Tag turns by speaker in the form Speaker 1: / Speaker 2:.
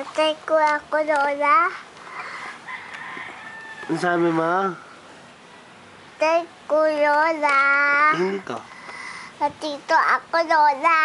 Speaker 1: Tak kuat aku dora.
Speaker 2: Sama ma.
Speaker 1: Tak kuat Lola.
Speaker 2: Hindi ka.
Speaker 1: Hati tu aku dora.